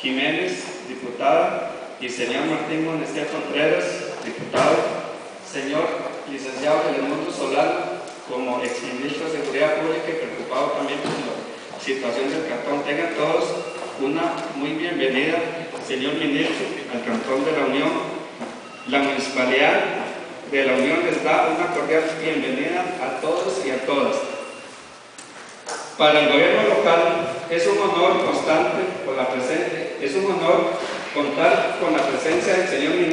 Jiménez, diputada, y señor Martín Monestier Contreras, diputado, señor licenciado Telemundo Solano, como exministro de Seguridad Pública y preocupado también por la situación del cantón. Tengan todos una muy bienvenida, señor ministro, al cantón de la Unión. La municipalidad de la Unión les da una cordial bienvenida a todos y a todas. Para el gobierno local es un honor constante con la presente, es un honor contar con la presencia del señor ministro.